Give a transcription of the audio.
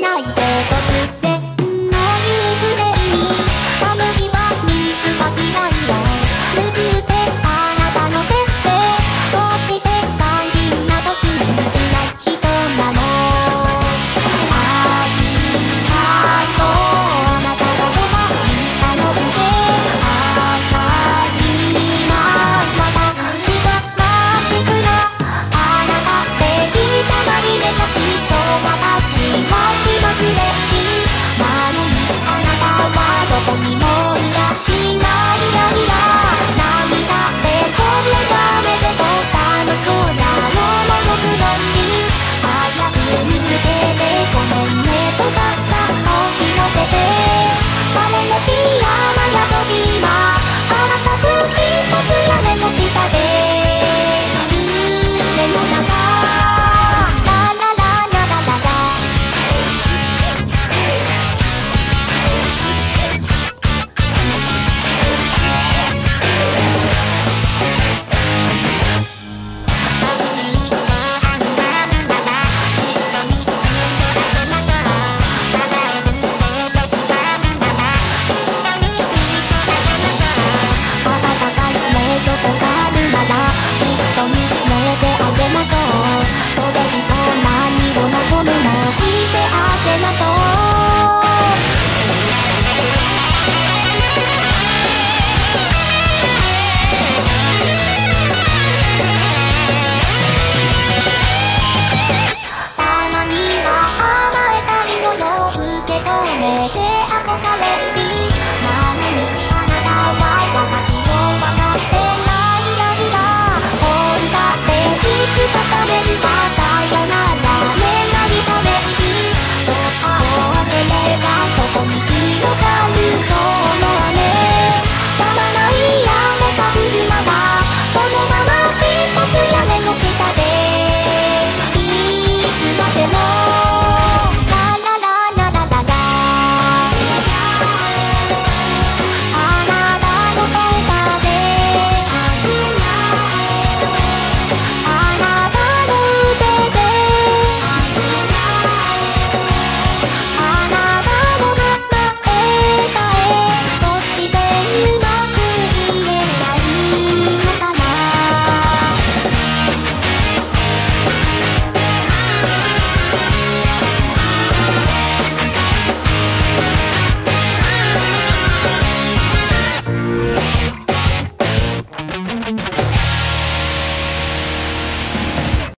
night. かれる